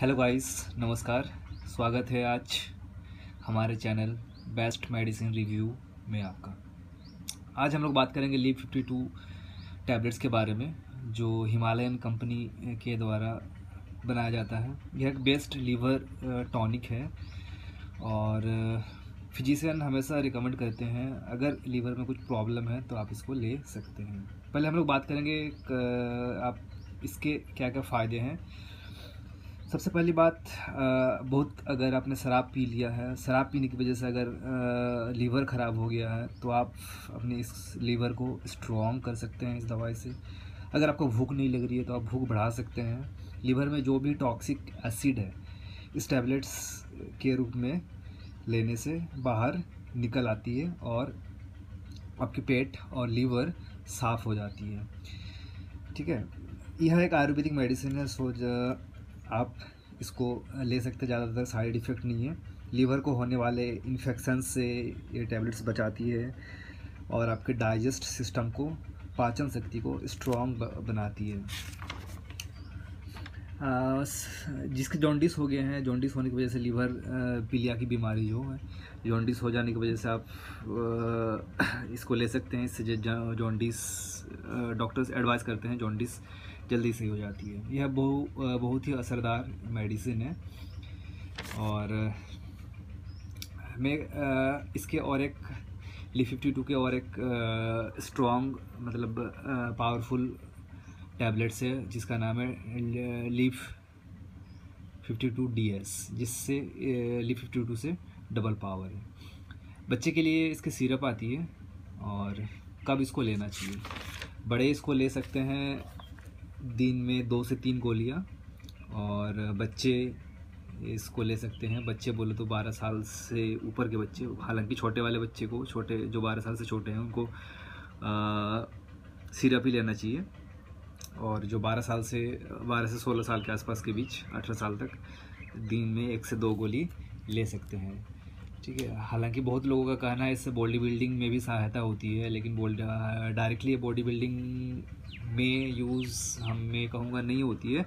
Hello guys, नमस्कार। स्वागत है आज हमारे चैनल बेस्ट मेडिसिन रिव्यू में आपका। आज हम लोग बात करेंगे लीप फिफ्टी टू टैबलेट्स के बारे में, जो हिमालयन कंपनी के द्वारा बनाया जाता है। यह एक बेस्ट लीवर टॉनिक है और फिजिशियन हमेशा रिकमेंड करते हैं, अगर लीवर में कुछ प्रॉब्लम है तो आप इसको ले सकते हैं। पहले हम लोग बात करेंगे आप इसके क्या क्या फ़ायदे हैं सबसे पहली बात बहुत अगर आपने शराब पी लिया है, शराब पीने की वजह से अगर लीवर ख़राब हो गया है तो आप अपने इस लीवर को स्ट्रॉन्ग कर सकते हैं इस दवाई से। अगर आपको भूख नहीं लग रही है तो आप भूख बढ़ा सकते हैं। लीवर में जो भी टॉक्सिक एसिड है, इस टैबलेट्स के रूप में लेने से बाहर निकल आती है और आपके पेट और लीवर साफ़ हो जाती है। ठीक है? यह एक आयुर्वेदिक मेडिसिन है, सो आप इसको ले सकते ज़्यादातर साइड इफ़ेक्ट नहीं है। लीवर को होने वाले इन्फेक्शन से ये टैबलेट्स बचाती है और आपके डाइजेस्ट सिस्टम को, पाचन शक्ति को स्ट्रॉन्ग बनाती है। जिसके जॉन्डिस हो गए हैं जॉन्डिस होने की वजह से लीवर पीलिया की बीमारी जो है जॉन्डिस हो जाने की वजह से आप इसको ले सकते हैं। इससे जॉन्डिस डॉक्टर्स एडवाइस करते हैं जॉन्डिस जल्दी सही हो जाती है। यह बहु बहुत ही असरदार मेडिसिन है। और मैं इसके और एक ली फिफ्टी टू के और एक स्ट्रॉन्ग मतलब पावरफुल टैबलेट्स है, जिसका नाम है Liv fifty two D S जिससे लीफ फिफ्टी टू से डबल पावर है। बच्चे के लिए इसके सिरप आती है, और कब इसको लेना चाहिए? बड़े इसको ले सकते हैं दिन में दो से तीन गोलियाँ, और बच्चे इसको ले सकते हैं। बच्चे बोले तो बारह साल से ऊपर के बच्चे, हालाँकि छोटे वाले बच्चे को, छोटे, जो बारह साल से छोटे हैं, उनको सिरप ही लेना चाहिए। और जो 12 साल से 12 से 16 साल के आसपास के बीच 18 साल तक, दिन में एक से दो गोली ले सकते हैं। ठीक है, हालाँकि बहुत लोगों का कहना है इससे बॉडी बिल्डिंग में भी सहायता होती है, लेकिन बोल डायरेक्टली बॉडी बिल्डिंग में यूज़ हम मैं कहूँगा नहीं होती है।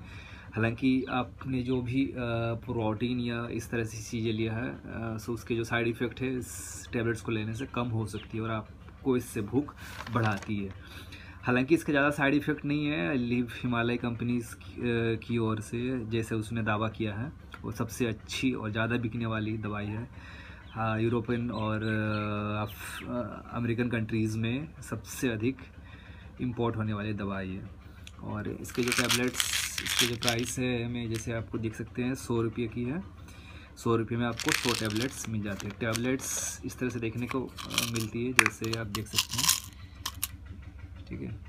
हालाँकि आपने जो भी प्रोटीन या इस तरह से चीज़ें लिया है सो उसके जो साइड इफ़ेक्ट है, इस टैबलेट्स को लेने से कम हो सकती है और आपको इससे भूख बढ़ाती है। हालाँकि इसके ज़्यादा साइड इफ़ेक्ट नहीं है लिव हिमालय कंपनीज़ की ओर से जैसे उसने दावा किया है, वो सबसे अच्छी और ज़्यादा बिकने वाली दवाई है। यूरोपियन और अमेरिकन कंट्रीज़ में सबसे अधिक इम्पोर्ट होने वाली दवाई है और इसके जो टैबलेट्स इसके जो प्राइस है हमें, जैसे आपको देख सकते हैं, सौ रुपये की है। सौ रुपये में आपको सौ टैबलेट्स मिल जाते हैं। टैबलेट्स इस तरह से देखने को मिलती है, जैसे आप देख सकते हैं। ठीक है?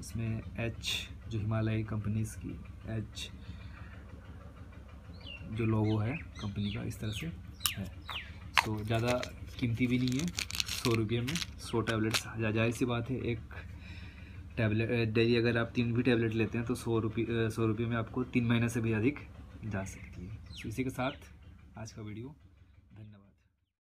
इसमें एच जो हिमालय कंपनीज़ की एच जो लोगो है कंपनी का, इस तरह से है। तो ज़्यादा कीमती भी नहीं है, सौ रुपये में, सौ टैबलेट्स ज़ाहिर सी बात है, एक टैबलेट डेली अगर आप तीन भी टैबलेट लेते हैं तो सौ रुपये सौ रुपये में आपको तीन महीने से भी अधिक जा सकती है। तो इसी के साथ आज का वीडियो